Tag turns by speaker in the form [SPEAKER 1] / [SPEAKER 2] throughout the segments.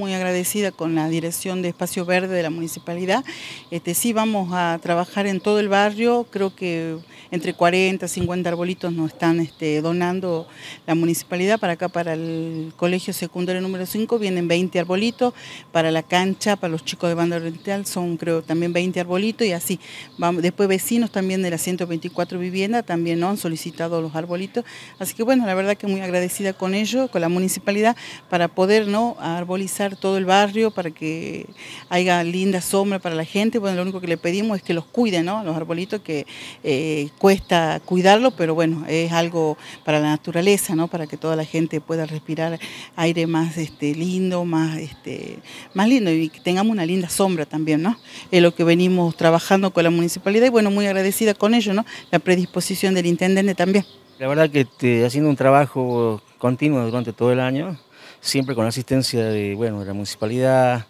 [SPEAKER 1] Muy agradecida con la dirección de Espacio Verde de la municipalidad. Este, sí vamos a trabajar en todo el barrio, creo que entre 40 y 50 arbolitos nos están este, donando la municipalidad. Para acá, para el colegio secundario número 5, vienen 20 arbolitos. Para la cancha, para los chicos de banda oriental, son creo también 20 arbolitos y así. Vamos, después vecinos también de las 124 viviendas también ¿no? han solicitado los arbolitos. Así que bueno, la verdad que muy agradecida con ellos, con la municipalidad, para poder ¿no? arbolizar todo el barrio para que haya linda sombra para la gente. Bueno, lo único que le pedimos es que los cuiden, ¿no? Los arbolitos que eh, cuesta cuidarlo, pero bueno, es algo para la naturaleza, ¿no? Para que toda la gente pueda respirar aire más este, lindo, más, este, más lindo y que tengamos una linda sombra también, ¿no? Es lo que venimos trabajando con la municipalidad y bueno, muy agradecida con ello, ¿no? La predisposición del intendente también.
[SPEAKER 2] La verdad que este, haciendo un trabajo continuo durante todo el año, siempre con la asistencia de, bueno, de la municipalidad,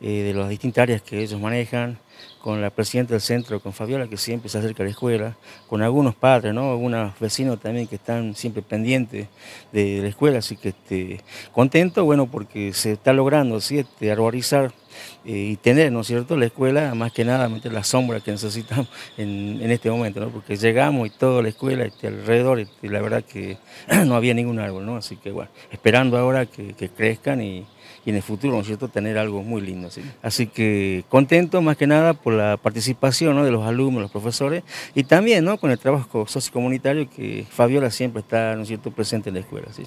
[SPEAKER 2] eh, de las distintas áreas que ellos manejan, con la presidenta del centro, con Fabiola, que siempre se acerca a la escuela, con algunos padres, ¿no? algunos vecinos también que están siempre pendientes de, la escuela, así que este, contento, bueno, porque se está logrando ¿sí? este, arborizar y tener, ¿no es cierto?, la escuela, más que nada, la sombra que necesitamos en, este momento, ¿no? Porque llegamos y toda la escuela este, alrededor, y la verdad que no había ningún árbol, ¿no? Así que bueno, esperando ahora que, crezcan y, en el futuro, ¿no es cierto?, tener algo muy lindo. ¿sí? Así que contento más que nada por la participación de los alumnos, los profesores y también ¿no? con el trabajo sociocomunitario que Fabiola siempre está, ¿no cierto?, presente en la escuela. ¿sí?